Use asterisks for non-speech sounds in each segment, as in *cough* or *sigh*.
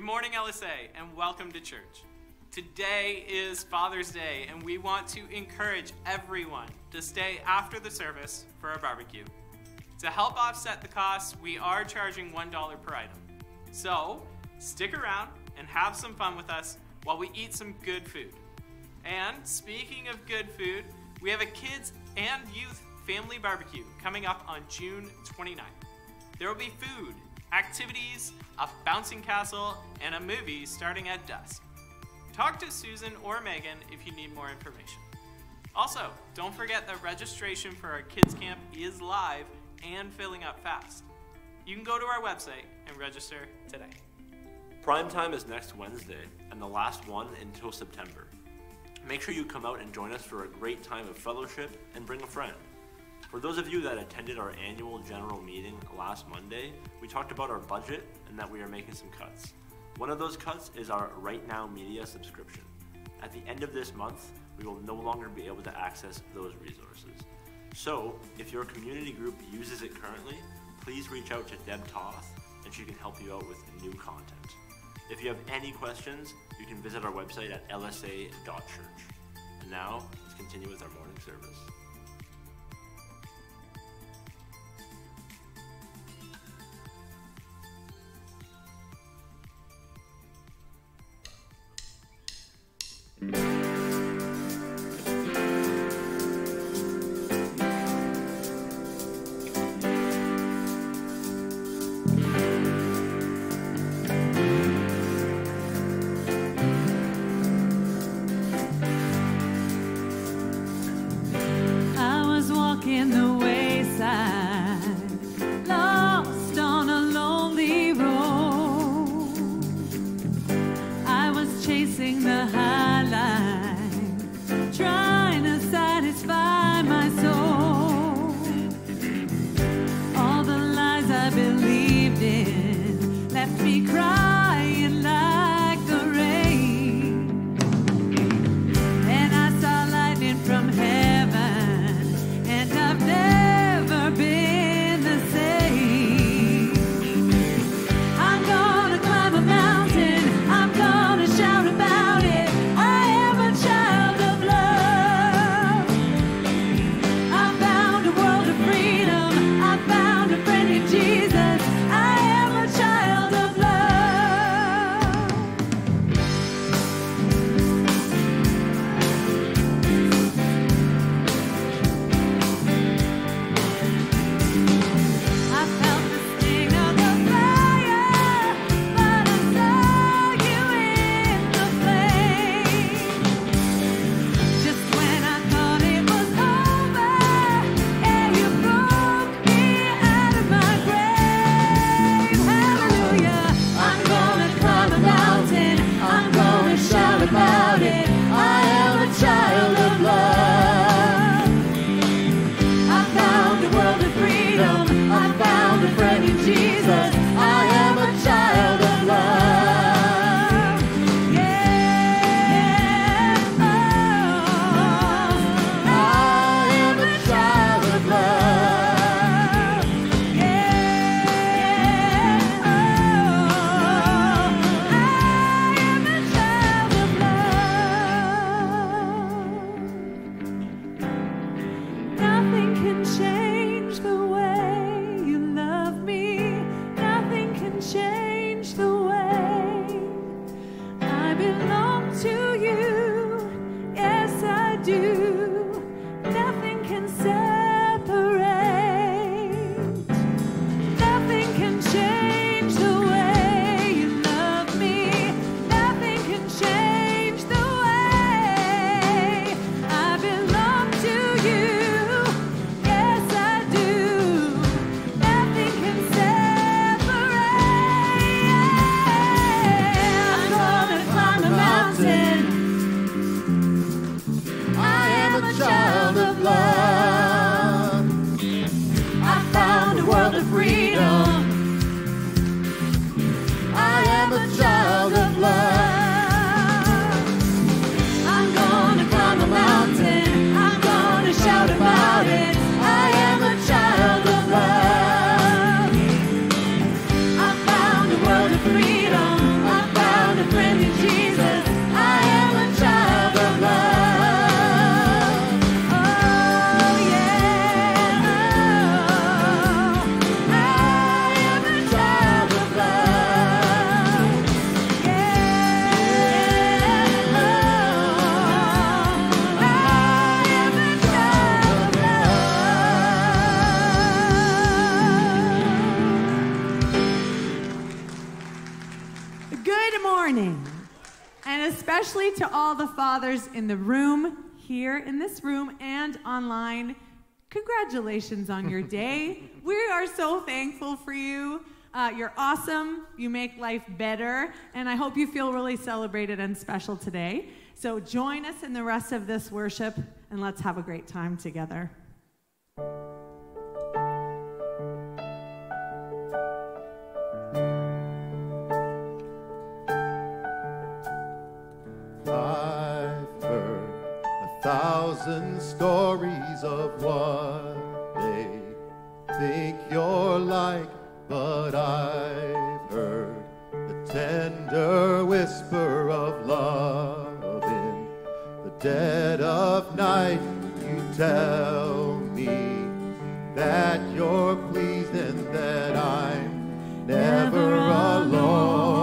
Good morning, LSA, and welcome to church. Today is Father's Day, and we want to encourage everyone to stay after the service for a barbecue. To help offset the costs, we are charging $1 per item. So, stick around and have some fun with us while we eat some good food. And speaking of good food, we have a kids and youth family barbecue coming up on June 29th. There will be food, activities, a bouncing castle, and a movie starting at dusk. Talk to Susan or Megan if you need more information. Also, don't forget that registration for our kids camp is live and filling up fast. You can go to our website and register today. Prime time is next Wednesday and the last one until September. Make sure you come out and join us for a great time of fellowship and bring a friend. For those of you that attended our annual general meeting last Monday, we talked about our budget and that we are making some cuts. One of those cuts is our Right Now Media subscription. At the end of this month, we will no longer be able to access those resources. So, if your community group uses it currently, please reach out to Deb Toth and she can help you out with new content. If you have any questions, you can visit our website at lsa.church. And now, let's continue with our morning service. I especially to all the fathers in the room, here in this room, and online. Congratulations on your *laughs* day. we are so thankful for you. Uh, you're awesome. You make life better. And I hope you feel really celebrated and special today. So join us in the rest of this worship and let's have a great time together. thousand stories of what they think you're like, but I've heard the tender whisper of love in the dead of night. You tell me that you're pleased and that I'm never alone.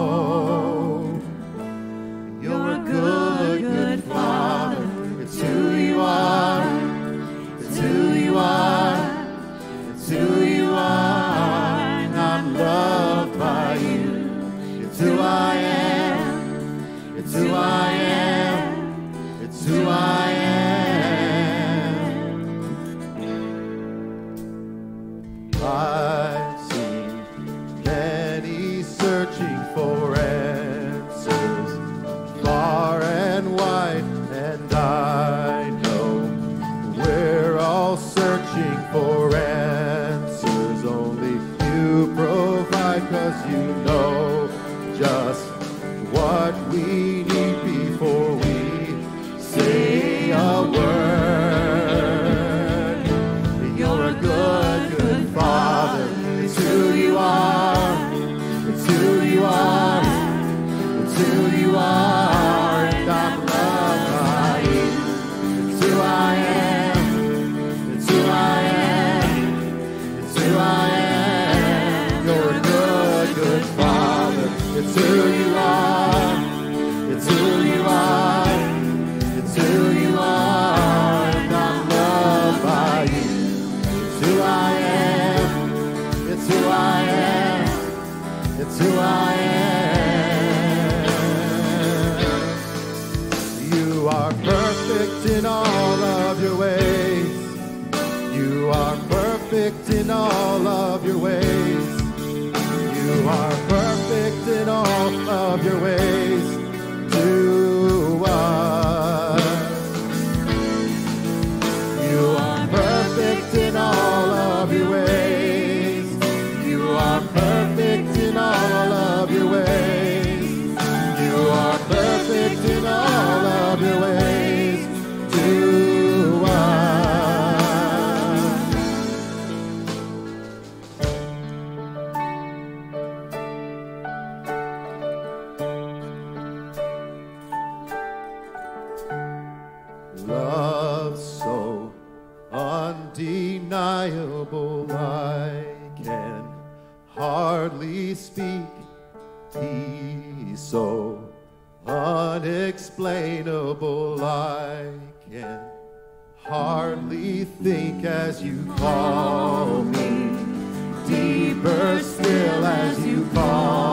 deeper still as you call.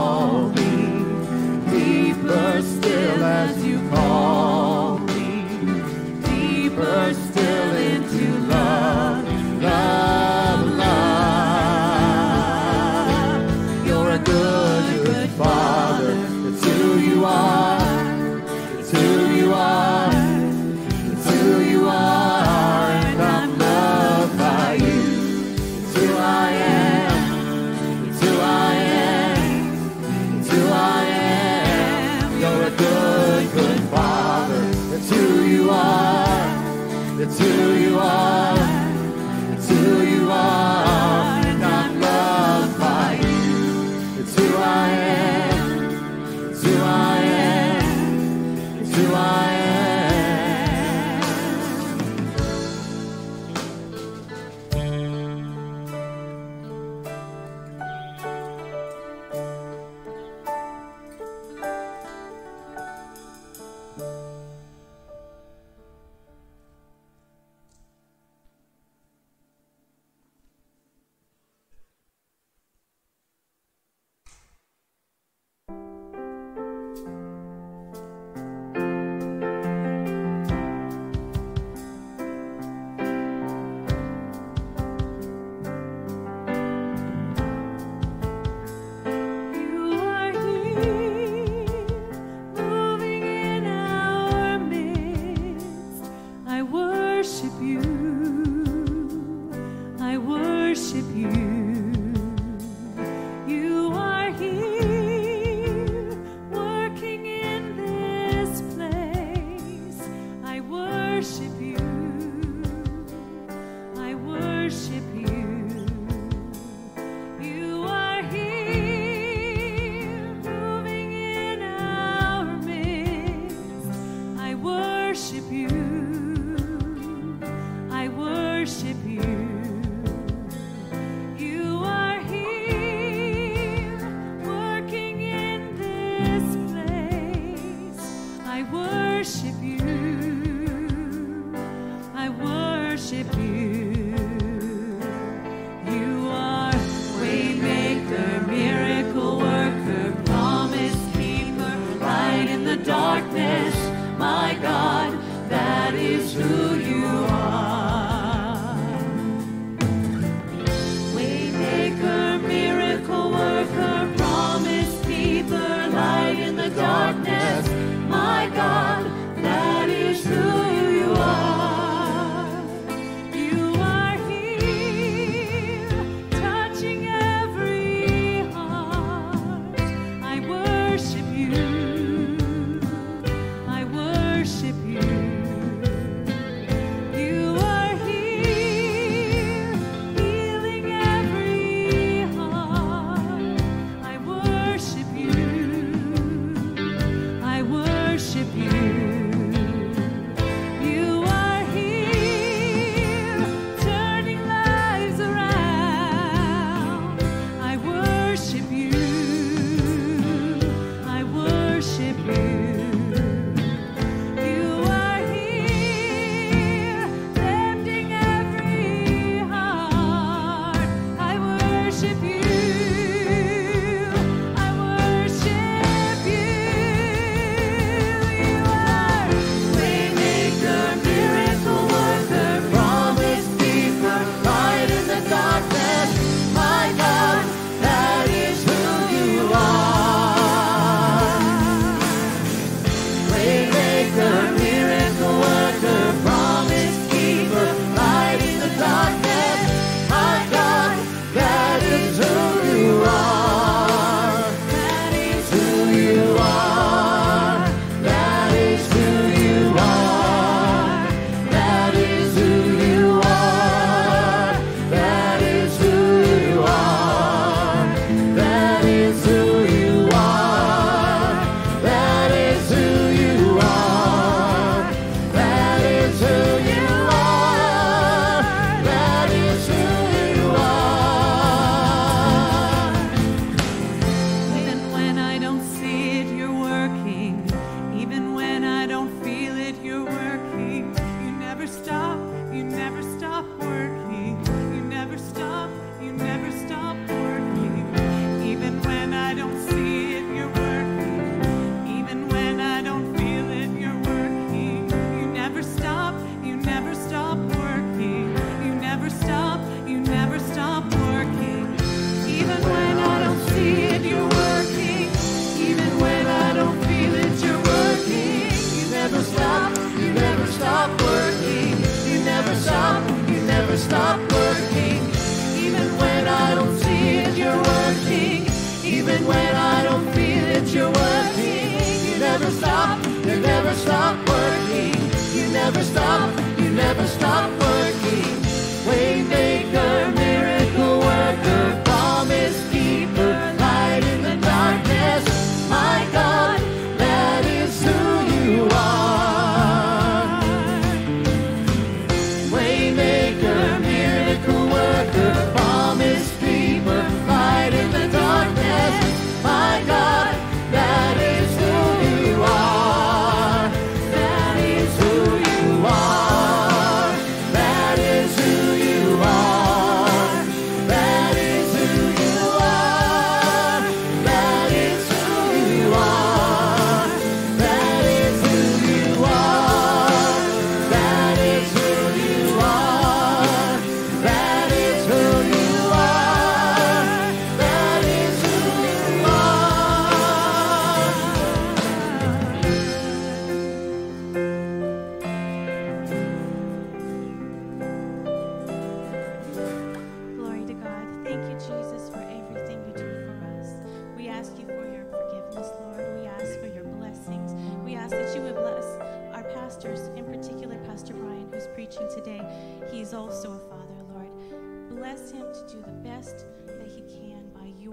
worship you.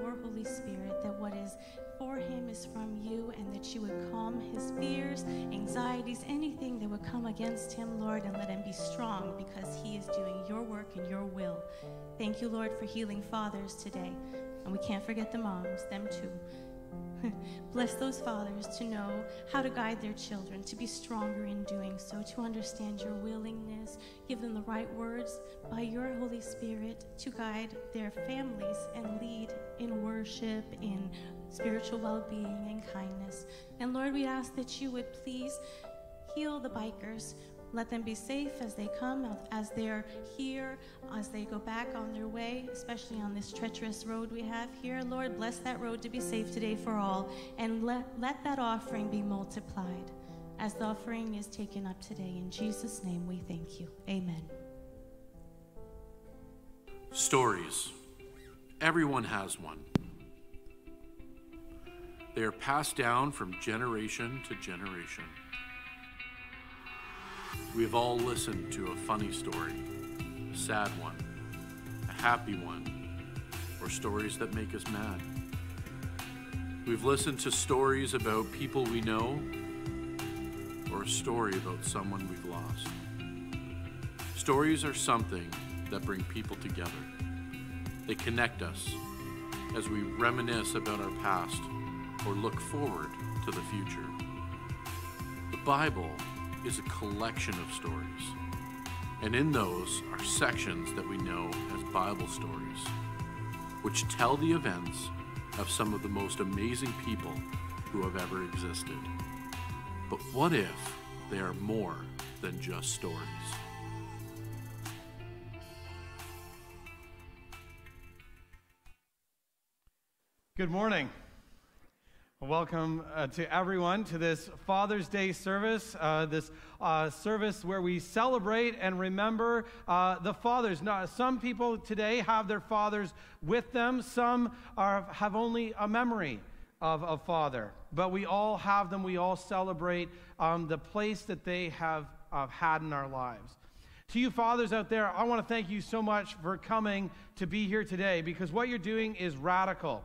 your Holy Spirit that what is for him is from you and that you would calm his fears, anxieties, anything that would come against him, Lord, and let him be strong because he is doing your work and your will. Thank you, Lord, for healing fathers today. And we can't forget the moms, them too. *laughs* Bless those fathers to know how to guide their children, to be stronger in doing so, to understand your willingness. Give them the right words by your Holy Spirit to guide their families and lead in worship, in spiritual well being, and kindness. And Lord, we ask that you would please heal the bikers let them be safe as they come, as they're here, as they go back on their way, especially on this treacherous road we have here. Lord, bless that road to be safe today for all, and let, let that offering be multiplied as the offering is taken up today. In Jesus' name we thank you. Amen. Stories. Everyone has one. They are passed down from generation to generation. We've all listened to a funny story, a sad one, a happy one, or stories that make us mad. We've listened to stories about people we know or a story about someone we've lost. Stories are something that bring people together. They connect us as we reminisce about our past or look forward to the future. The Bible is a collection of stories, and in those are sections that we know as Bible stories, which tell the events of some of the most amazing people who have ever existed. But what if they are more than just stories? Good morning. Welcome uh, to everyone to this Father's Day service, uh, this uh, service where we celebrate and remember uh, the fathers. Now, some people today have their fathers with them, some are, have only a memory of a father, but we all have them. We all celebrate um, the place that they have uh, had in our lives. To you fathers out there, I want to thank you so much for coming to be here today because what you're doing is radical.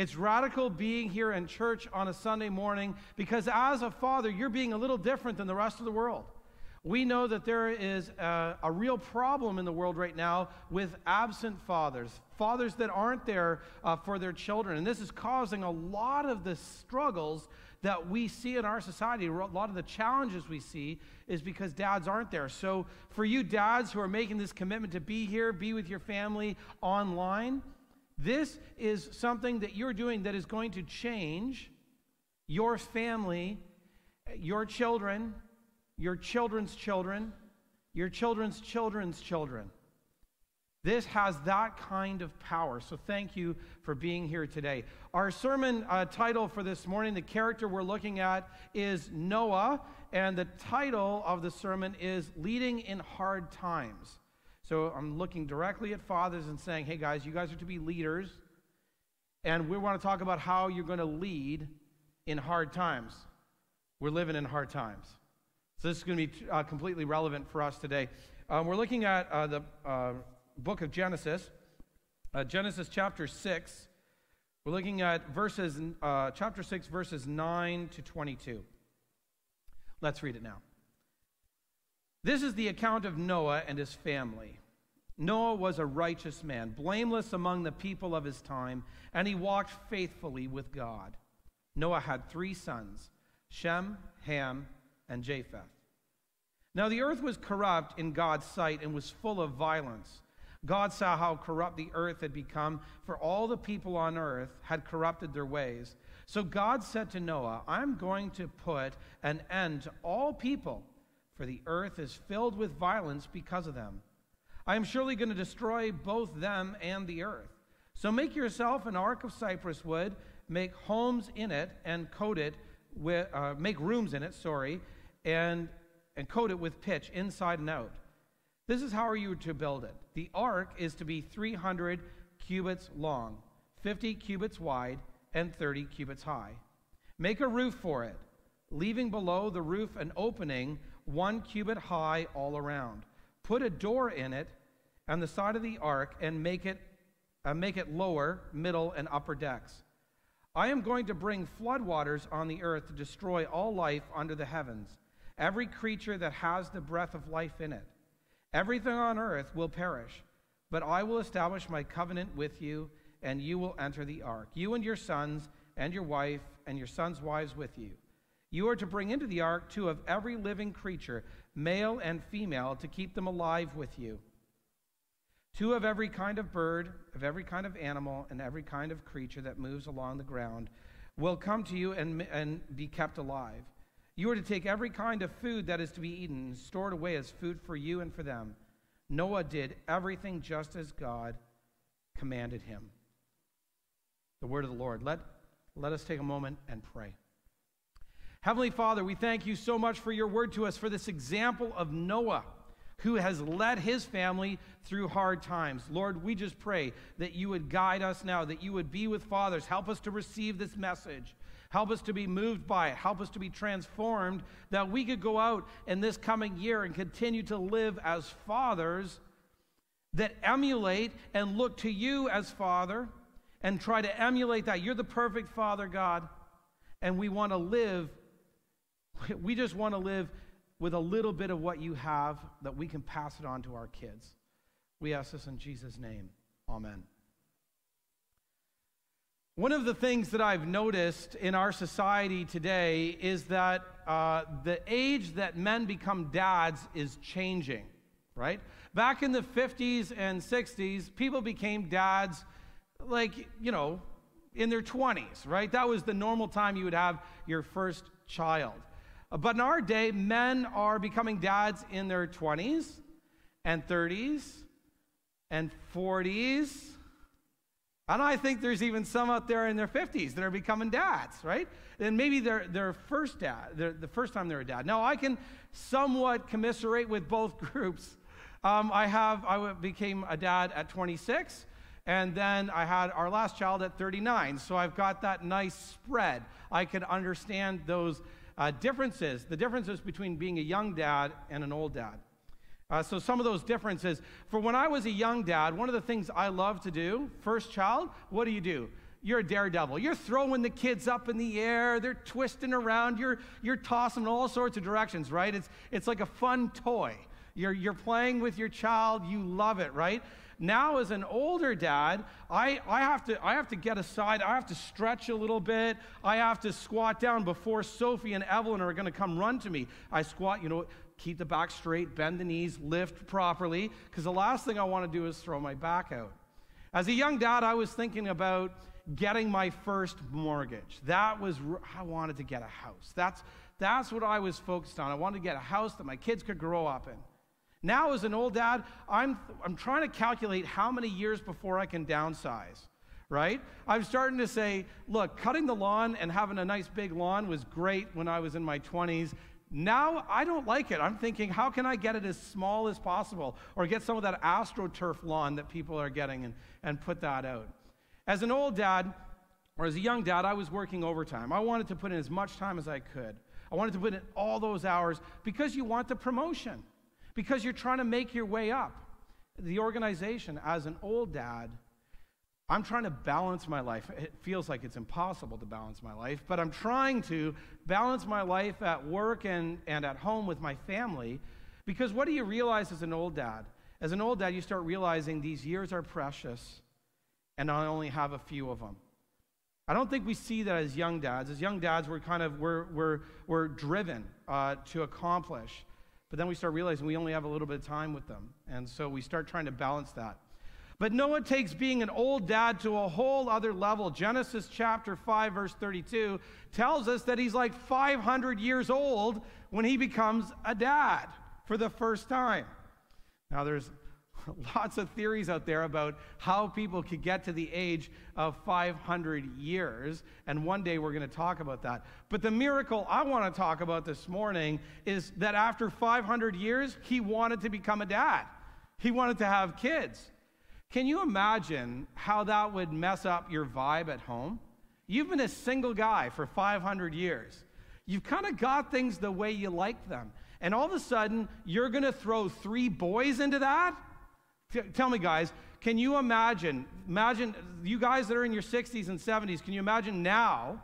It's radical being here in church on a Sunday morning because as a father, you're being a little different than the rest of the world. We know that there is a, a, real problem in the world right now with absent fathers, fathers that aren't there uh, for their children. And this is causing a lot of the struggles that we see in our society. A lot of the challenges we see is because dads aren't there. So, for you dads who are making this commitment to be here, be with your family online, this is something that you're doing that is going to change your family, your children, your children's children, your children's children's children. This has that kind of power. So thank you for being here today. Our sermon uh, title for this morning, the character we're looking at is Noah, and the title of the sermon is Leading in Hard Times. So I'm looking directly at fathers and saying, hey guys, you guys are to be leaders. And we want to talk about how you're going to lead in hard times. We're living in hard times. So this is going to be uh, completely relevant for us today. Um, we're looking at uh, the uh, book of Genesis, uh, Genesis chapter 6. We're looking at verses, uh, chapter 6, verses 9 to 22. Let's read it now. This is the account of Noah and his family. Noah was a righteous man, blameless among the people of his time, and he walked faithfully with God. Noah had three sons Shem, Ham, and Japheth. Now the earth was corrupt in God's sight and was full of violence. God saw how corrupt the earth had become, for all the people on earth had corrupted their ways. So God said to Noah, I'm going to put an end to all people, for the earth is filled with violence because of them. I am surely going to destroy both them and the earth. So make yourself an ark of cypress wood, make homes in it, and coat it with, uh, make rooms in it, sorry, and, and coat it with pitch inside and out. This is how you to build it. The ark is to be 300 cubits long, 50 cubits wide, and 30 cubits high. Make a roof for it, leaving below the roof an opening one cubit high all around. Put a door in it on the side of the ark and make it, uh, make it lower, middle, and upper decks. I am going to bring floodwaters on the earth to destroy all life under the heavens, every creature that has the breath of life in it. Everything on earth will perish, but I will establish my covenant with you, and you will enter the ark, you and your sons, and your wife, and your sons' wives with you. You are to bring into the ark two of every living creature, male and female, to keep them alive with you. Two of every kind of bird, of every kind of animal, and every kind of creature that moves along the ground will come to you and, and be kept alive. You are to take every kind of food that is to be eaten and store it away as food for you and for them. Noah did everything just as God commanded him. The word of the Lord. Let, let us take a moment and pray. Heavenly Father, we thank you so much for your word to us, for this example of Noah who has led his family through hard times. Lord, we just pray that you would guide us now, that you would be with fathers. Help us to receive this message. Help us to be moved by it. Help us to be transformed, that we could go out in this coming year and continue to live as fathers that emulate and look to you as Father and try to emulate that. You're the perfect Father, God, and we want to live, *laughs* we just want to live with a little bit of what you have that we can pass it on to our kids. We ask this in Jesus' name. Amen. One of the things that I've noticed in our society today is that uh, the age that men become dads is changing, right? Back in the 50s and 60s, people became dads like, you know, in their 20s, right? That was the normal time you would have your first child. But in our day, men are becoming dads in their 20s and 30s and 40s. And I think there's even some out there in their 50s that are becoming dads, right? And maybe they're their first dad, the first time they're a dad. Now, I can somewhat commiserate with both *laughs* groups. Um, I have, I became a dad at 26, and then I had our last child at 39. So I've got that nice spread. I can understand those uh, differences, the differences between being a young dad and an old dad. Uh, so, some of those differences. For when I was a young dad, one of the things I love to do, first child, what do you do? You're a daredevil. You're throwing the kids up in the air. They're twisting around. You're, you're tossing in all sorts of directions, right? It's, it's like a fun toy. You're, you're playing with your child. You love it, right? Now, as an older dad, I, I, have to, I have to get aside. I have to stretch a little bit. I have to squat down before Sophie and Evelyn are going to come run to me. I squat, you know, keep the back straight, bend the knees, lift properly, because the last thing I want to do is throw my back out. As a young dad, I was thinking about getting my first mortgage. That was, I wanted to get a house. That's, that's what I was focused on. I wanted to get a house that my kids could grow up in. Now, as an old dad, I'm, I'm trying to calculate how many years before I can downsize, right? I'm starting to say, look, cutting the lawn and having a nice big lawn was great when I was in my 20s. Now I don't like it. I'm thinking, how can I get it as small as possible or get some of that AstroTurf lawn that people are getting and, and put that out? As an old dad, or as a young dad, I was working overtime. I wanted to put in as much time as I could. I wanted to put in all those hours because you want the promotion because you're trying to make your way up. The organization, as an old dad, I'm trying to balance my life. It feels like it's impossible to balance my life, but I'm trying to balance my life at work and, and at home with my family because what do you realize as an old dad? As an old dad, you start realizing these years are precious and I only have a few of them. I don't think we see that as young dads. As young dads, we're kind of we're, we're, we're driven uh, to accomplish. But then we start realizing we only have a little bit of time with them. And so we start trying to balance that. But Noah takes being an old dad to a whole other level. Genesis chapter 5, verse 32 tells us that he's like 500 years old when he becomes a dad for the first time. Now, there's *laughs* lots of theories out there about how people could get to the age of 500 years, and one day we're going to talk about that. But the miracle I want to talk about this morning is that after 500 years, he wanted to become a dad. He wanted to have kids. Can you imagine how that would mess up your vibe at home? You've been a single guy for 500 years. You've kind of got things the way you like them. And all of a sudden, you're going to throw three boys into that? T- tell me, guys, can you imagine? Imagine you guys that are in your 60s and 70s, can you imagine now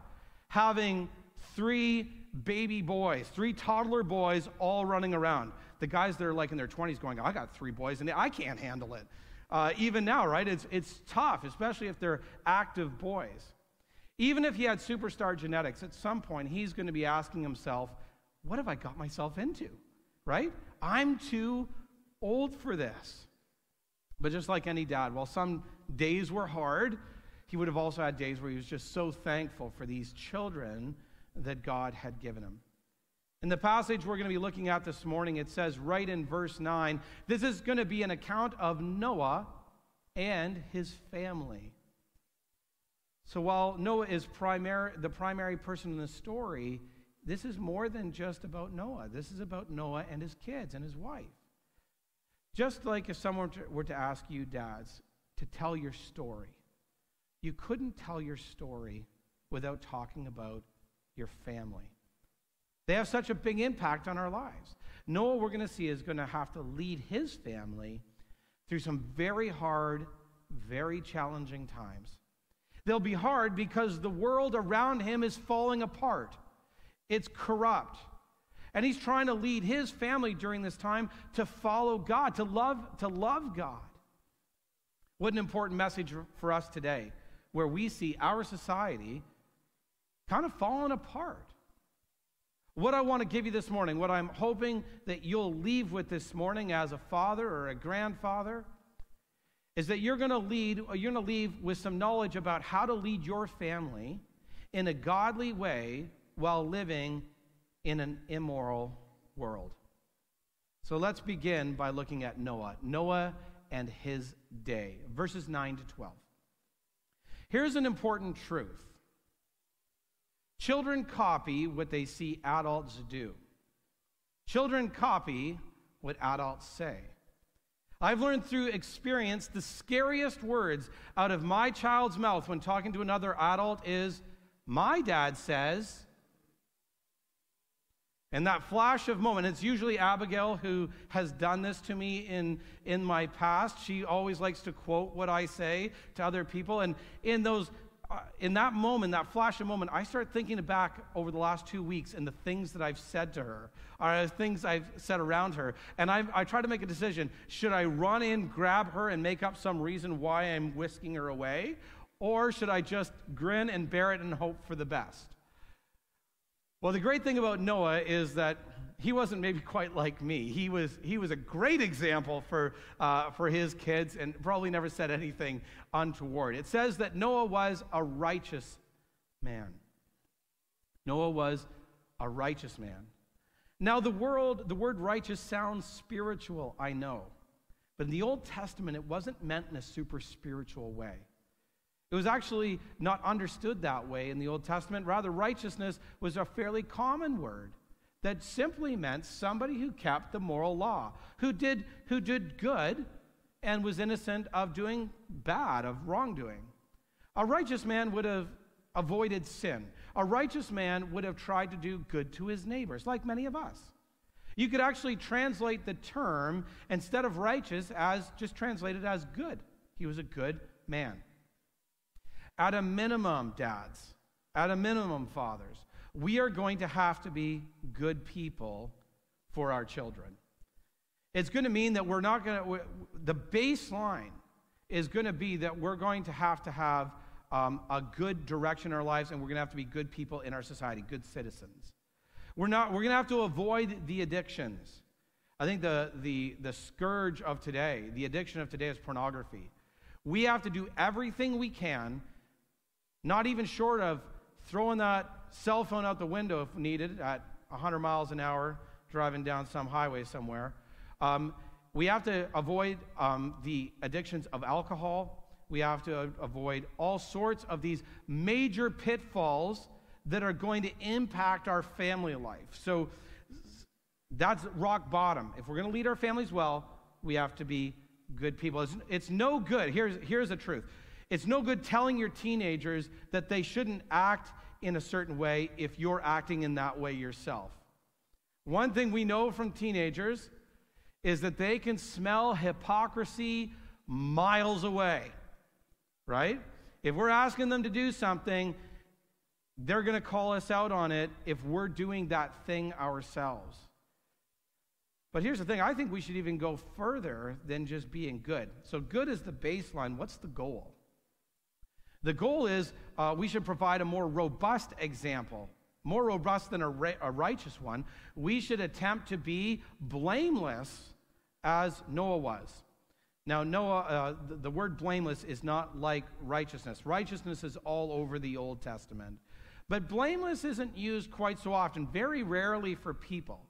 having three baby boys, three toddler boys all running around? The guys that are like in their 20s going, I got three boys and I can't handle it. Uh, even now, right? It's, it's tough, especially if they're active boys. Even if he had superstar genetics, at some point he's going to be asking himself, What have I got myself into? Right? I'm too old for this. But just like any dad, while some days were hard, he would have also had days where he was just so thankful for these children that God had given him. In the passage we're going to be looking at this morning, it says right in verse 9, this is going to be an account of Noah and his family. So while Noah is primary, the primary person in the story, this is more than just about Noah. This is about Noah and his kids and his wife. Just like if someone were to ask you, dads, to tell your story, you couldn't tell your story without talking about your family. They have such a big impact on our lives. Noah, we're going to see, is going to have to lead his family through some very hard, very challenging times. They'll be hard because the world around him is falling apart, it's corrupt. And he's trying to lead his family during this time to follow God, to love, to love God. What an important message for us today, where we see our society kind of falling apart. What I want to give you this morning, what I'm hoping that you'll leave with this morning as a father or a grandfather, is that you're going to lead, you're going to leave with some knowledge about how to lead your family in a godly way while living in an immoral world. So let's begin by looking at Noah. Noah and his day, verses 9 to 12. Here's an important truth Children copy what they see adults do. Children copy what adults say. I've learned through experience the scariest words out of my child's mouth when talking to another adult is, My dad says. And that flash of moment, it's usually Abigail who has done this to me in, in my past. She always likes to quote what I say to other people. And in those uh, in that moment, that flash of moment, I start thinking back over the last two weeks and the things that I've said to her, or things I've said around her. And I've, I try to make a decision. Should I run in, grab her, and make up some reason why I'm whisking her away? Or should I just grin and bear it and hope for the best? Well, the great thing about Noah is that he wasn't maybe quite like me. He was, he was a great example for, uh, for his kids and probably never said anything untoward. It says that Noah was a righteous man. Noah was a righteous man. Now, the, world, the word righteous sounds spiritual, I know. But in the Old Testament, it wasn't meant in a super spiritual way. It was actually not understood that way in the Old Testament. Rather, righteousness was a fairly common word that simply meant somebody who kept the moral law, who did, who did good and was innocent of doing bad, of wrongdoing. A righteous man would have avoided sin. A righteous man would have tried to do good to his neighbors, like many of us. You could actually translate the term instead of righteous as just translated as good. He was a good man. At a minimum, dads, at a minimum, fathers, we are going to have to be good people for our children. It's going to mean that we're not going to, the baseline is going to be that we're going to have to have um, a good direction in our lives and we're going to have to be good people in our society, good citizens. We're, not, we're going to have to avoid the addictions. I think the, the, the scourge of today, the addiction of today is pornography. We have to do everything we can, not even short of throwing that cell phone out the window if needed at 100 miles an hour driving down some highway somewhere. Um, we have to avoid um, the addictions of alcohol. We have to avoid all sorts of these major pitfalls that are going to impact our family life. So that's rock bottom. If we're going to lead our families well, we have to be good people. It's, it's no good. Here's, here's the truth it's no good telling your teenagers that they shouldn't act in a certain way if you're acting in that way yourself. One thing we know from teenagers is that they can smell hypocrisy miles away, right? If we're asking them to do something, they're going to call us out on it if we're doing that thing ourselves. But here's the thing I think we should even go further than just being good. So, good is the baseline. What's the goal? The goal is uh, we should provide a more robust example, more robust than a, ra- a righteous one. We should attempt to be blameless as Noah was. Now, Noah, uh, the, the word blameless is not like righteousness. Righteousness is all over the Old Testament. But blameless isn't used quite so often, very rarely for people.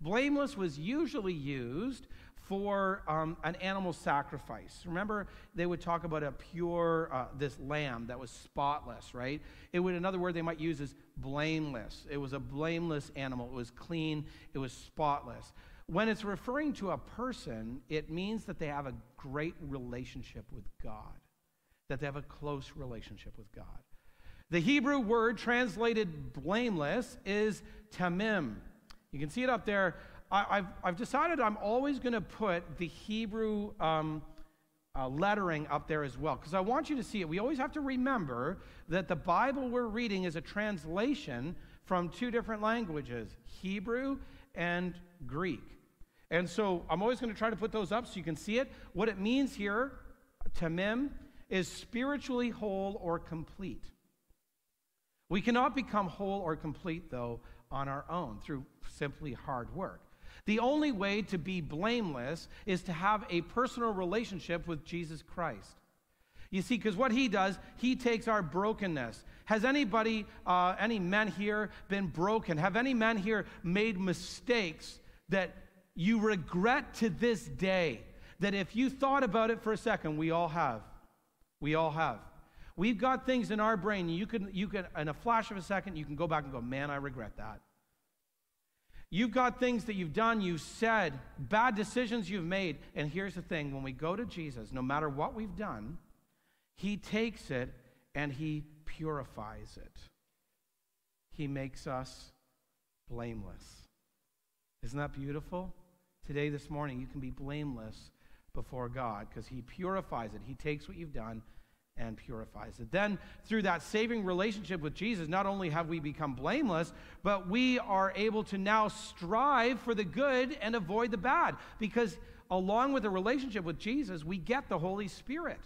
Blameless was usually used for um, an animal sacrifice. Remember, they would talk about a pure, uh, this lamb that was spotless, right? It would, another word they might use is blameless. It was a blameless animal. It was clean. It was spotless. When it's referring to a person, it means that they have a great relationship with God, that they have a close relationship with God. The Hebrew word translated blameless is tamim. You can see it up there. I, have I've decided I'm always going to put the Hebrew um, uh, lettering up there as well because I want you to see it. We always have to remember that the Bible we're reading is a translation from two different languages Hebrew and Greek. And so I'm always going to try to put those up so you can see it. What it means here, tamim, is spiritually whole or complete. We cannot become whole or complete, though, on our own through simply hard work. The only way to be blameless is to have a personal relationship with Jesus Christ. You see, because what he does, he takes our brokenness. Has anybody, uh, any men here, been broken? Have any men here made mistakes that you regret to this day? That if you thought about it for a second, we all have. We all have. We've got things in our brain, you can, you can, in a flash of a second, you can go back and go, man, I regret that. You've got things that you've done, you've said, bad decisions you've made. And here's the thing when we go to Jesus, no matter what we've done, He takes it and He purifies it. He makes us blameless. Isn't that beautiful? Today, this morning, you can be blameless before God because He purifies it. He takes what you've done and purifies it. Then, through that saving relationship with Jesus, not only have we become blameless, but we are able to now strive for the good and avoid the bad. Because along with the relationship with Jesus, we get the Holy Spirit.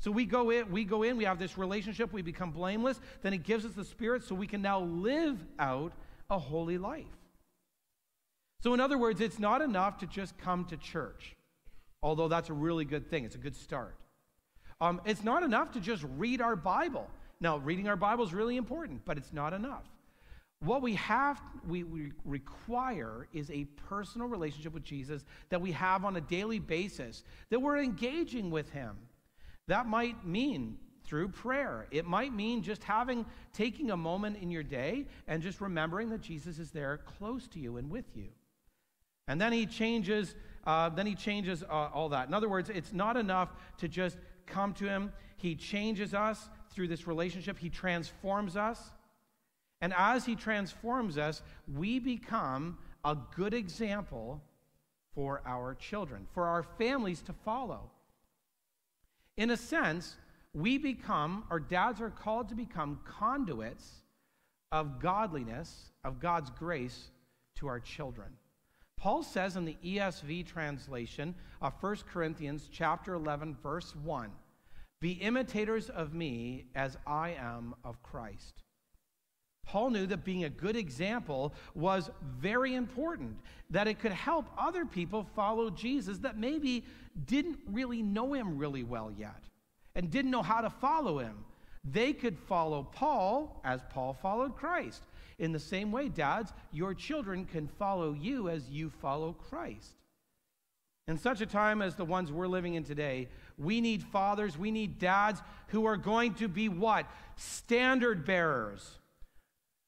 So we go in, we go in, we have this relationship, we become blameless, then it gives us the Spirit so we can now live out a holy life. So, in other words, it's not enough to just come to church, although that's a really good thing, it's a good start. Um, it's not enough to just read our Bible. Now, reading our Bible is really important, but it's not enough. What we have, we, we require is a personal relationship with Jesus that we have on a daily basis, that we're engaging with Him. That might mean through prayer. It might mean just having, taking a moment in your day and just remembering that Jesus is there close to you and with you. And then He changes, uh, then He changes uh, all that. In other words, it's not enough to just come to Him. He changes us through this relationship, He transforms us. And as He transforms us, we become a good example for our children, for our families to follow. In a sense, we become, our dads are called to become conduits of godliness, of God's grace to our children. Paul says in the ESV translation of 1 Corinthians chapter 11 verse 1, "Be imitators of me as I am of Christ." Paul knew that being a good example was very important, that it could help other people follow Jesus that maybe didn't really know him really well yet and didn't know how to follow him. They could follow Paul as Paul followed Christ. In the same way, dads, your children can follow you as you follow Christ. In such a time as the ones we're living in today, we need fathers, we need dads who are going to be what? Standard bearers.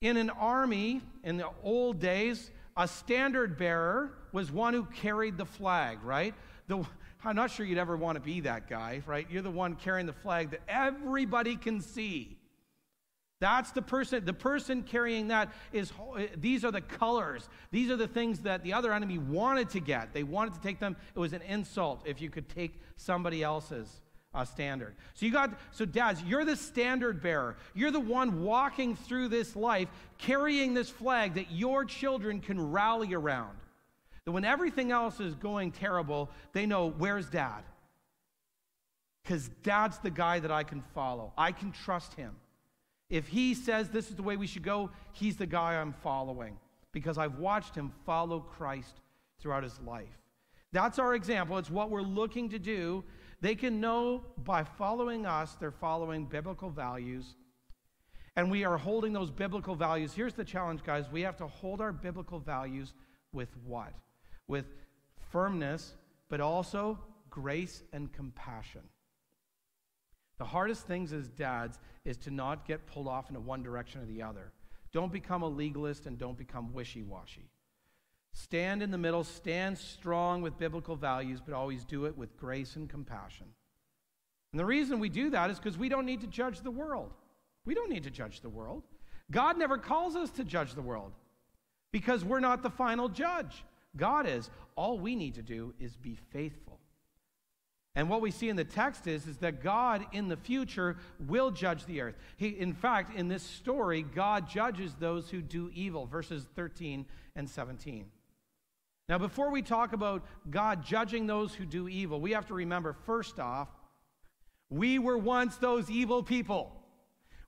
In an army in the old days, a standard bearer was one who carried the flag, right? The, I'm not sure you'd ever want to be that guy, right? You're the one carrying the flag that everybody can see. That's the person, the person carrying that is, these are the colors. These are the things that the other enemy wanted to get. They wanted to take them. It was an insult if you could take somebody else's uh, standard. So you got, so dads, you're the standard bearer. You're the one walking through this life carrying this flag that your children can rally around. That when everything else is going terrible, they know, where's dad? Because dad's the guy that I can follow. I can trust him. If he says this is the way we should go, he's the guy I'm following because I've watched him follow Christ throughout his life. That's our example. It's what we're looking to do. They can know by following us, they're following biblical values. And we are holding those biblical values. Here's the challenge, guys. We have to hold our biblical values with what? With firmness, but also grace and compassion. The hardest things as dads is to not get pulled off into one direction or the other. Don't become a legalist and don't become wishy washy. Stand in the middle, stand strong with biblical values, but always do it with grace and compassion. And the reason we do that is because we don't need to judge the world. We don't need to judge the world. God never calls us to judge the world because we're not the final judge. God is. All we need to do is be faithful. And what we see in the text is, is that God in the future will judge the earth. He, in fact, in this story, God judges those who do evil, verses 13 and 17. Now, before we talk about God judging those who do evil, we have to remember first off, we were once those evil people.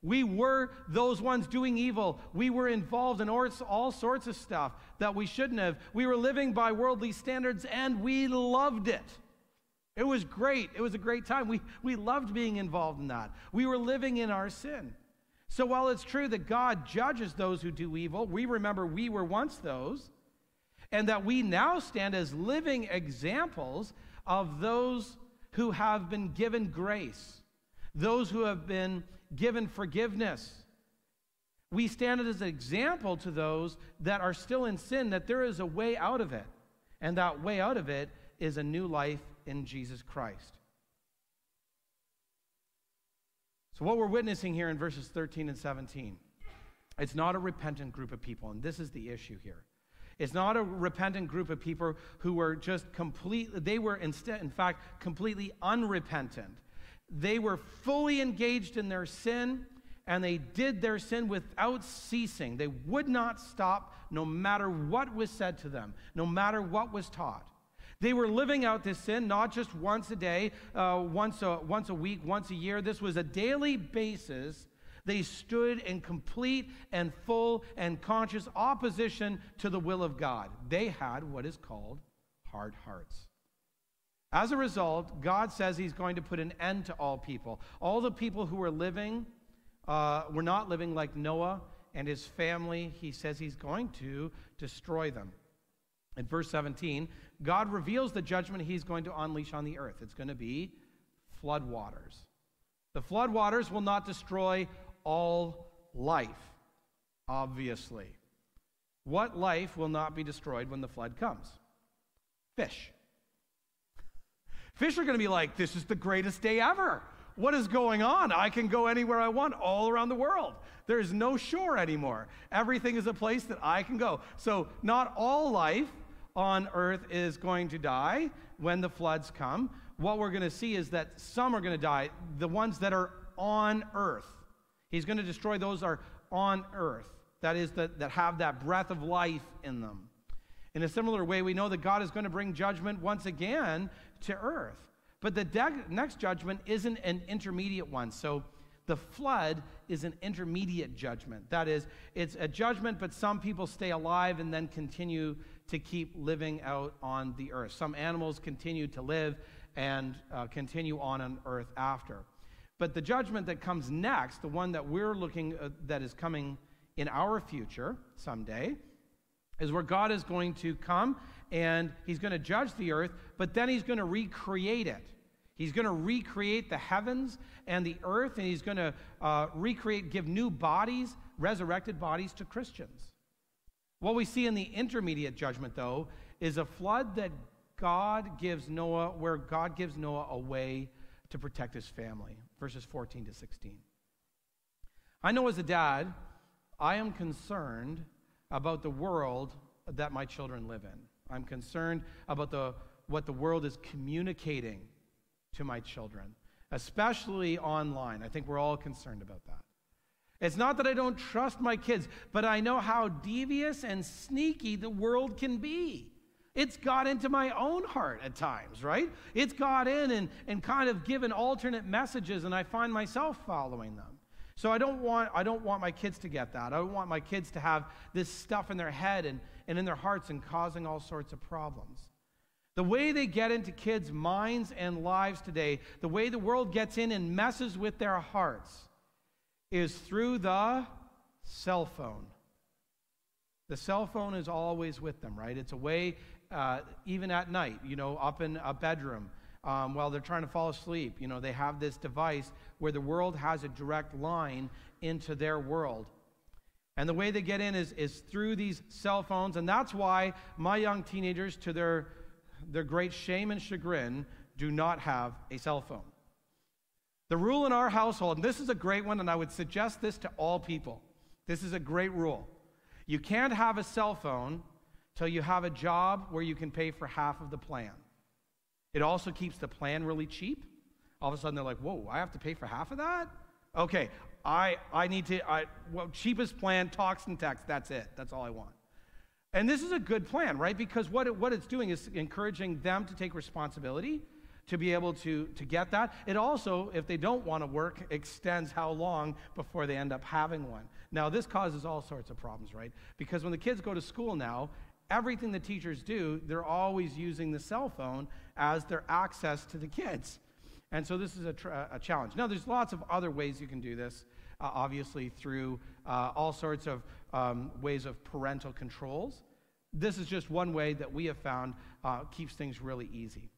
We were those ones doing evil. We were involved in all sorts of stuff that we shouldn't have. We were living by worldly standards and we loved it. It was great. It was a great time. We, we loved being involved in that. We were living in our sin. So while it's true that God judges those who do evil, we remember we were once those, and that we now stand as living examples of those who have been given grace, those who have been given forgiveness. We stand as an example to those that are still in sin that there is a way out of it. And that way out of it is a new life in Jesus Christ. So, what we're witnessing here in verses 13 and 17, it's not a repentant group of people, and this is the issue here. It's not a repentant group of people who were just complete, they were instead, in fact, completely unrepentant. They were fully engaged in their sin, and they did their sin without ceasing. They would not stop no matter what was said to them, no matter what was taught. They were living out this sin not just once a day, uh, once, a, once a week, once a year. This was a daily basis. They stood in complete and full and conscious opposition to the will of God. They had what is called hard hearts. As a result, God says He's going to put an end to all people. All the people who were living uh, were not living like Noah and his family. He says He's going to destroy them. In verse 17, God reveals the judgment he's going to unleash on the earth. It's going to be floodwaters. The floodwaters will not destroy all life, obviously. What life will not be destroyed when the flood comes? Fish. Fish are going to be like, this is the greatest day ever. What is going on? I can go anywhere I want all around the world. There's no shore anymore. Everything is a place that I can go. So, not all life on earth is going to die when the floods come. What we're going to see is that some are going to die, the ones that are on earth. He's going to destroy those are on earth. That is, that, that have that breath of life in them. In a similar way, we know that God is going to bring judgment once again to earth. But the de- next judgment isn't an intermediate one. So the flood is an intermediate judgment. That is, it's a judgment, but some people stay alive and then continue to keep living out on the earth. Some animals continue to live and uh, continue on on earth after. But the judgment that comes next, the one that we're looking at, uh, that is coming in our future someday, is where God is going to come and he's going to judge the earth, but then he's going to recreate it. He's going to recreate the heavens and the earth, and he's going to uh, recreate, give new bodies, resurrected bodies to Christians. What we see in the intermediate judgment, though, is a flood that God gives Noah, where God gives Noah a way to protect his family. Verses 14 to 16. I know as a dad, I am concerned about the world that my children live in. I'm concerned about the, what the world is communicating to my children, especially online. I think we're all concerned about that. It's not that I don't trust my kids, but I know how devious and sneaky the world can be. It's got into my own heart at times, right? It's got in and, and kind of given alternate messages, and I find myself following them. So I don't want I don't want my kids to get that. I don't want my kids to have this stuff in their head and, and in their hearts and causing all sorts of problems. The way they get into kids' minds and lives today, the way the world gets in and messes with their hearts, is through the cell phone. The cell phone is always with them, right? It's a way, uh, even at night, you know, up in a bedroom um, while they're trying to fall asleep. You know, they have this device where the world has a direct line into their world. And the way they get in is, is through these cell phones. And that's why my young teenagers, to their, their great shame and chagrin, do not have a cell phone. The rule in our household, and this is a great one, and I would suggest this to all people. This is a great rule. You can't have a cell phone till you have a job where you can pay for half of the plan. It also keeps the plan really cheap. All of a sudden, they're like, whoa, I have to pay for half of that? Okay, I, I need to, I, well, cheapest plan, talks and text, that's it. That's all I want. And this is a good plan, right? Because what, it, what it's doing is encouraging them to take responsibility, to be able to, to get that. It also, if they don't want to work, extends how long before they end up having one. Now, this causes all sorts of problems, right? Because when the kids go to school now, everything the teachers do, they're always using the cell phone as their access to the kids. And so this is a, a challenge. Now, there's lots of other ways you can do this, uh, obviously, through uh, all sorts of um, ways of parental controls. This is just one way that we have found uh, keeps things really easy.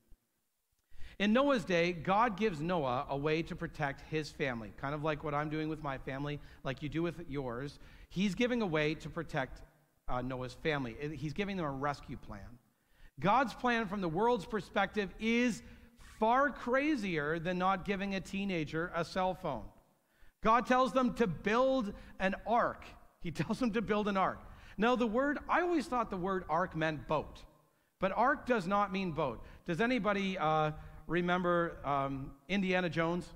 In Noah's day, God gives Noah a way to protect his family, kind of like what I'm doing with my family, like you do with yours. He's giving a way to protect uh, Noah's family. He's giving them a rescue plan. God's plan from the world's perspective is far crazier than not giving a teenager a cell phone. God tells them to build an ark. He *laughs* tells them to build an ark. Now, the word, I always thought the word ark meant boat, but ark does not mean boat. Does anybody uh, remember um, Indiana Jones?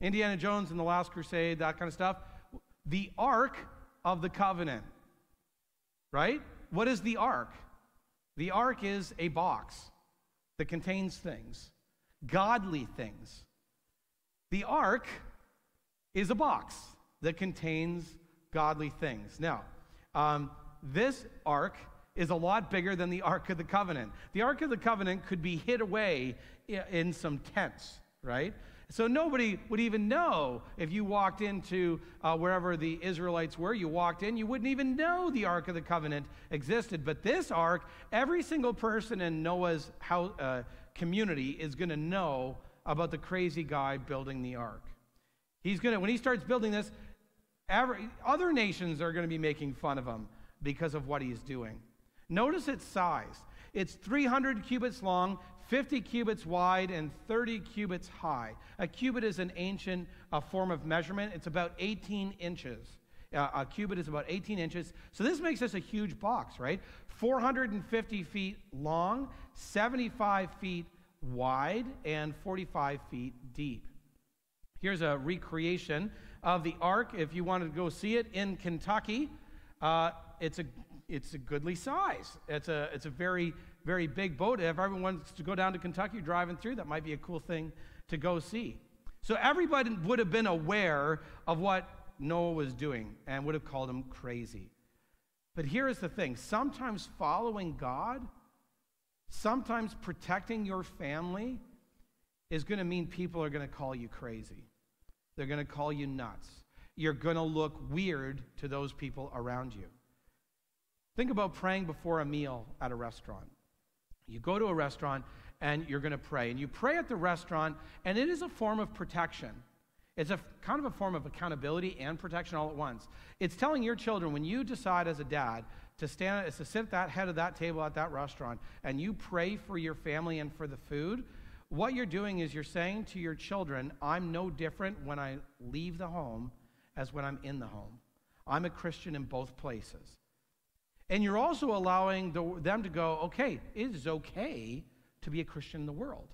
Indiana Jones in the Last Crusade, that kind of stuff. The Ark of the Covenant, right? What is the Ark? The Ark is a box that contains things godly things. The ark is a box that contains godly things. Now, um, this ark is a lot bigger than the Ark of the Covenant. The Ark of the Covenant could be hid away in some tents, right? So nobody would even know if you walked into uh, wherever the Israelites were, you walked in, you wouldn't even know the Ark of the Covenant existed. But this ark, every single person in Noah's house, uh, community is going to know about the crazy guy building the ark. He's going to, when he starts building this, every, other nations are going to be making fun of him because of what he's doing. Notice its size. It's 300 cubits long, 50 cubits wide, and 30 cubits high. A cubit is an ancient uh, form of measurement. It's about 18 inches. Uh, a cubit is about 18 inches. So this makes this a huge box, right? 450 feet long, 75 feet wide, and 45 feet deep. Here's a recreation of the ark. If you wanted to go see it in Kentucky, uh, it's a it's a goodly size. It's a it's a very very big boat. If everyone wants to go down to Kentucky driving through, that might be a cool thing to go see. So everybody would have been aware of what Noah was doing and would have called him crazy. But here is the thing sometimes following God, sometimes protecting your family is going to mean people are going to call you crazy. They're going to call you nuts. You're going to look weird to those people around you. Think about praying before a meal at a restaurant. You go to a restaurant and you're going to pray. And you pray at the restaurant, and it is a form of protection. It's a kind of a form of accountability and protection all at once. It's telling your children when you decide as a dad to stand, to sit at that head of that table at that restaurant, and you pray for your family and for the food. What you're doing is you're saying to your children, "I'm no different when I leave the home as when I'm in the home. I'm a Christian in both places." And you're also allowing the, them to go, "Okay, it is okay to be a Christian in the world.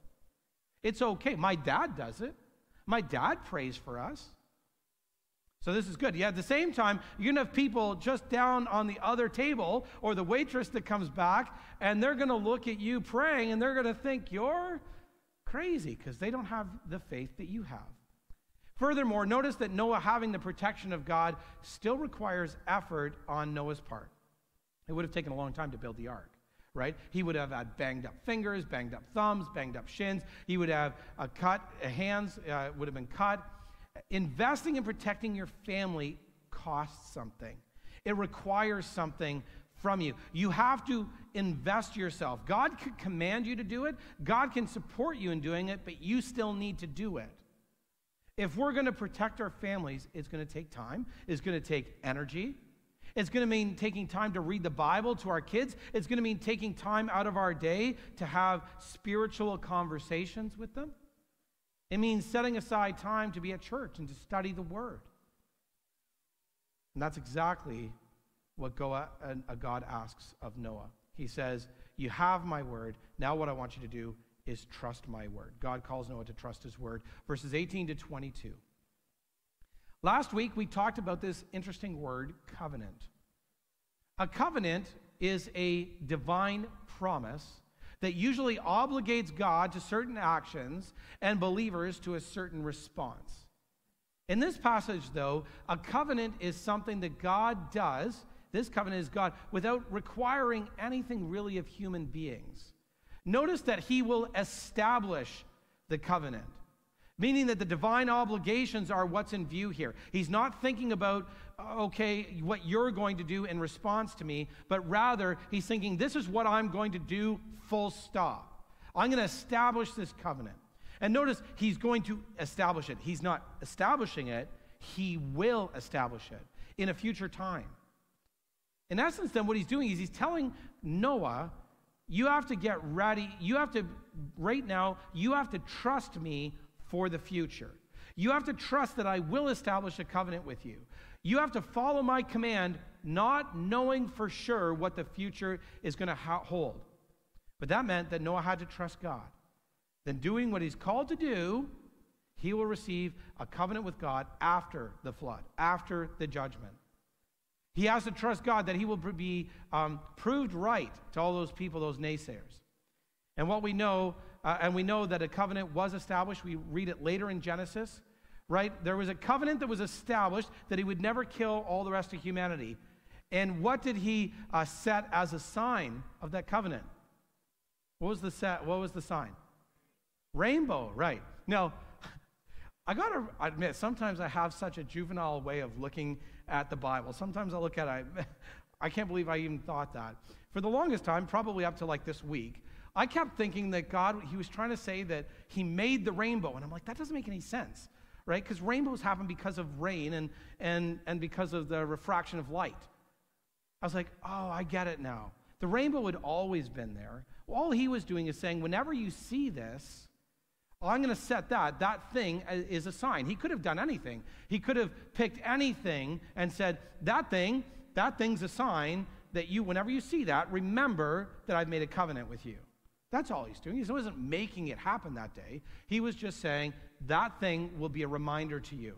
It's okay. My dad does it." My dad prays for us. So this is good. Yeah, at the same time, you're going to have people just down on the other table or the waitress that comes back, and they're going to look at you praying and they're going to think you're crazy because they don't have the faith that you have. Furthermore, notice that Noah having the protection of God still requires effort on Noah's part. It would have taken a long time to build the ark right? He would have had banged up fingers, banged up thumbs, banged up shins. He would have a cut, hands uh, would have been cut. Investing in protecting your family costs something. It requires something from you. You have to invest yourself. God could command you to do it, God can support you in doing it, but you still need to do it. If we're going to protect our families, it's going to take time, it's going to take energy. It's going to mean taking time to read the Bible to our kids. It's going to mean taking time out of our day to have spiritual conversations with them. It means setting aside time to be at church and to study the Word. And that's exactly what uh, God asks of Noah. He says, You have my word. Now, what I want you to do is trust my word. God calls Noah to trust his word. Verses 18 to 22. Last week, we talked about this interesting word, covenant. A covenant is a divine promise that usually obligates God to certain actions and believers to a certain response. In this passage, though, a covenant is something that God does. This covenant is God without requiring anything really of human beings. Notice that he will establish the covenant, meaning that the divine obligations are what's in view here. He's not thinking about, okay, what you're going to do in response to me, but rather he's thinking, this is what I'm going to do, full stop. I'm going to establish this covenant. And notice he's going to establish it. He's not establishing it, he will establish it in a future time. In essence, then, what he's doing is he's telling Noah you have to get ready. You have to, right now, you have to trust me for the future. You have to trust that I will establish a covenant with you. You have to follow my command, not knowing for sure what the future is going to ha- hold. But that meant that Noah had to trust God. Then, doing what he's called to do, he will receive a covenant with God after the flood, after the judgment. He has to trust God that he will be um, proved right to all those people, those naysayers. And what we know, uh, and we know that a covenant was established. We read it later in Genesis, right? There was a covenant that was established that he would never kill all the rest of humanity. And what did he uh, set as a sign of that covenant? What was the set? What was the sign? Rainbow, right? Now, *laughs* I gotta admit, sometimes I have such a juvenile way of looking at the Bible. Sometimes I look at it, I, *laughs* I can't believe I even thought that. For the longest time, probably up to like this week, I kept thinking that God, He was trying to say that He made the rainbow. And I'm like, that doesn't make any sense, right? Because rainbows happen because of rain and, and, and because of the refraction of light. I was like, oh, I get it now. The rainbow had always been there. All He was doing is saying, whenever you see this, I'm going to set that. That thing uh, is a sign. He could have done anything. He could have picked anything and said, That thing, that thing's a sign that you, whenever you see that, remember that I've made a covenant with you. That's all he's doing. He wasn't making it happen that day. He was just saying, That thing will be a reminder to you.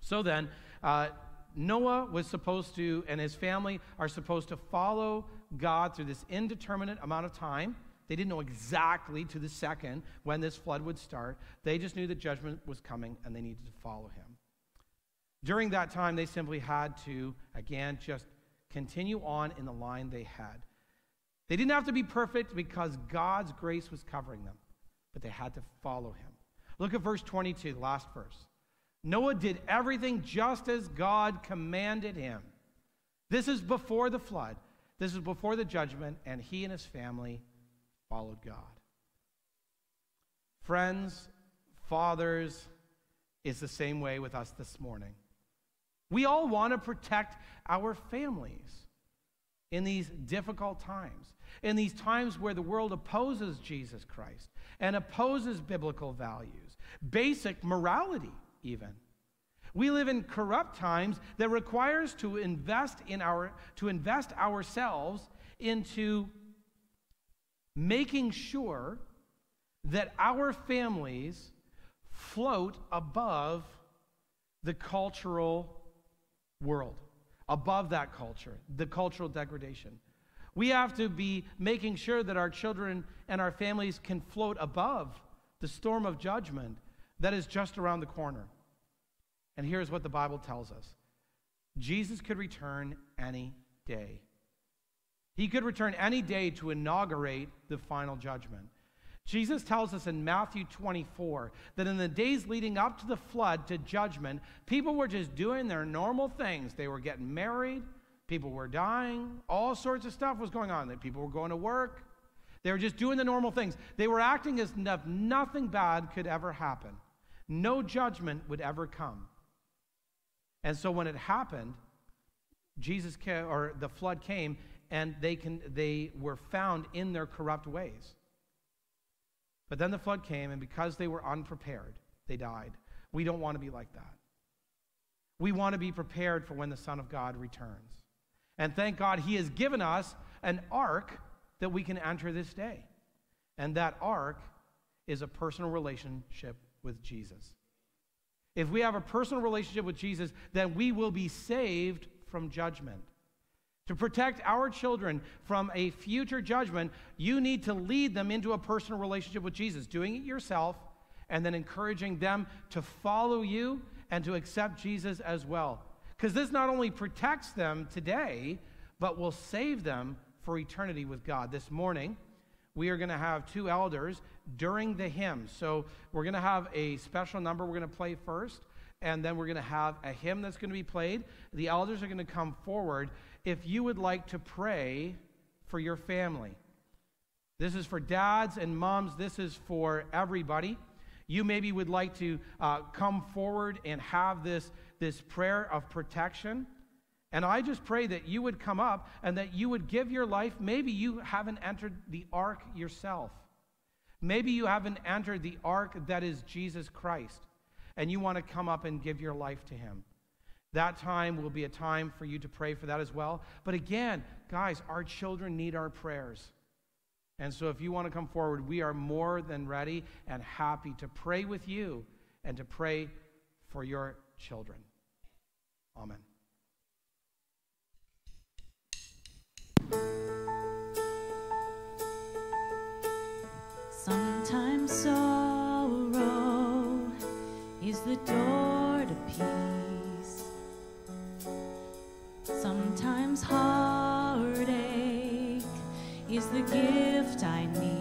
So then, uh, Noah was supposed to, and his family are supposed to follow God through this indeterminate amount of time. They didn't know exactly to the second when this flood would start. They just knew that judgment was coming and they needed to follow him. During that time, they simply had to, again, just continue on in the line they had. They didn't have to be perfect because God's grace was covering them, but they had to follow him. Look at verse 22, the last verse. Noah did everything just as God commanded him. This is before the flood, this is before the judgment, and he and his family followed God. Friends, fathers, is the same way with us this morning. We all want to protect our families in these difficult times, in these times where the world opposes Jesus Christ and opposes biblical values, basic morality, even. We live in corrupt times that requires to invest in our to invest ourselves into making sure that our families float above the cultural world, above that culture, the cultural degradation. We have to be making sure that our children and our families can float above the storm of judgment that is just around the corner. And here's what the Bible tells us Jesus could return any day. He could return any day to inaugurate the final judgment. Jesus tells us in Matthew 24 that in the days leading up to the flood, to judgment, people were just doing their normal things. They were getting married, People were dying. All sorts of stuff was going on. People were going to work. They were just doing the normal things. They were acting as if nothing bad could ever happen. No judgment would ever come. And so when it happened, Jesus came, or the flood came, and they, can, they were found in their corrupt ways. But then the flood came, and because they were unprepared, they died. We don't want to be like that. We want to be prepared for when the Son of God returns. And thank God He has given us an ark that we can enter this day. And that ark is a personal relationship with Jesus. If we have a personal relationship with Jesus, then we will be saved from judgment. To protect our children from a future judgment, you need to lead them into a personal relationship with Jesus, doing it yourself, and then encouraging them to follow you and to accept Jesus as well. Because this not only protects them today, but will save them for eternity with God. This morning, we are going to have two elders during the hymn. So we're going to have a special number we're going to play first, and then we're going to have a hymn that's going to be played. The elders are going to come forward. If you would like to pray for your family, this is for dads and moms, this is for everybody. You maybe would like to uh, come forward and have this, this prayer of protection. And I just pray that you would come up and that you would give your life. Maybe you haven't entered the ark yourself. Maybe you haven't entered the ark that is Jesus Christ, and you want to come up and give your life to him. That time will be a time for you to pray for that as well. But again, guys, our children need our prayers. And so if you want to come forward, we are more than ready and happy to pray with you and to pray for your children. Amen. Sometimes sorrow is the door to peace. Sometimes heartache is the gift I need.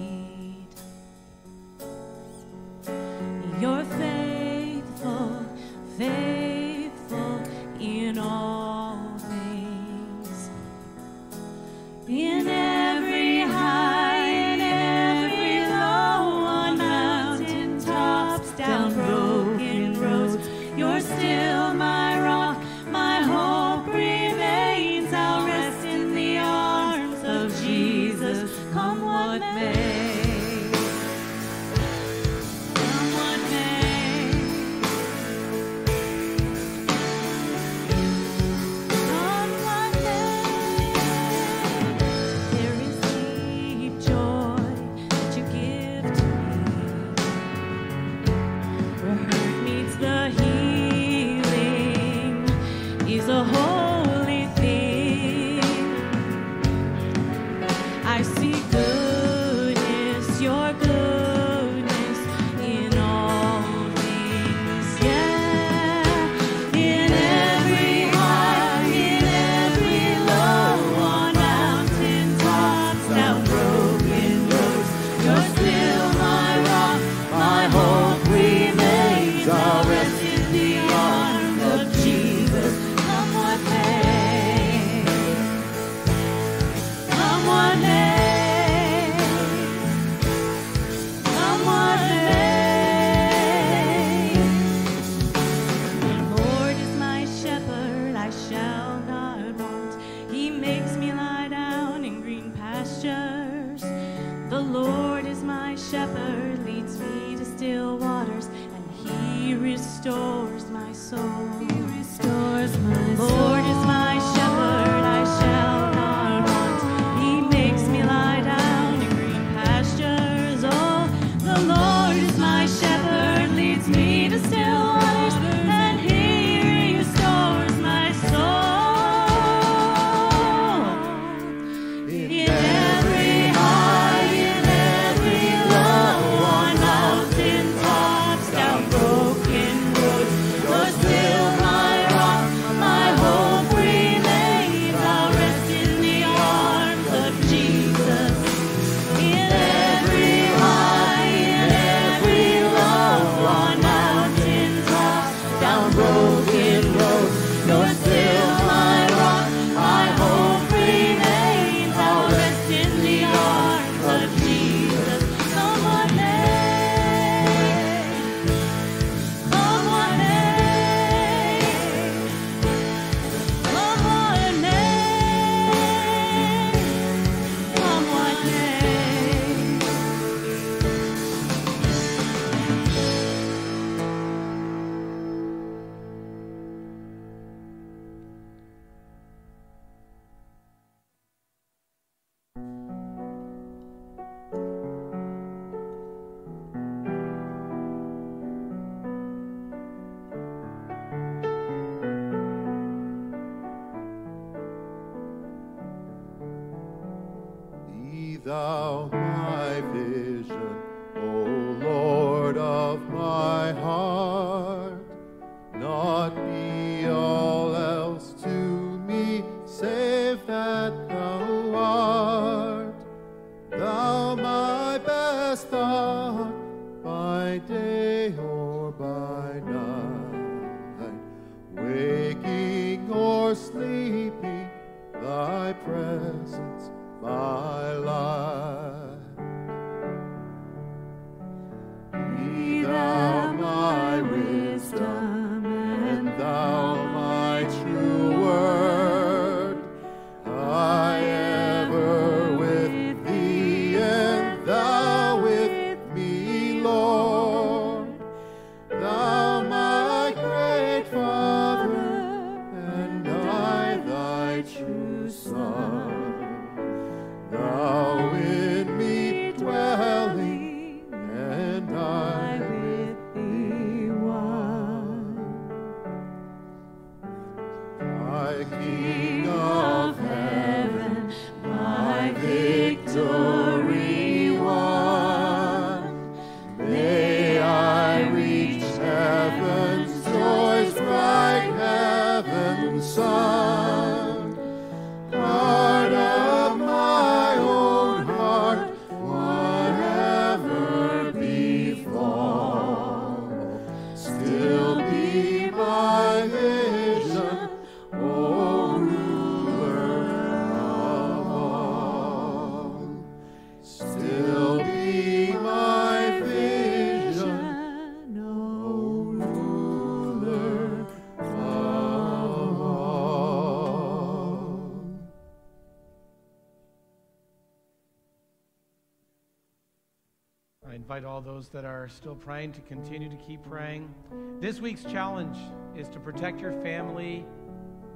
those that are still praying to continue to keep praying. This week's challenge is to protect your family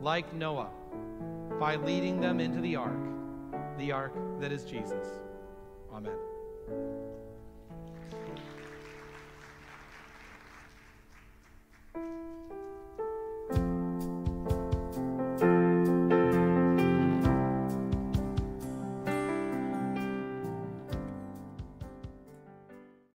like Noah by leading them into the ark, the ark that is Jesus.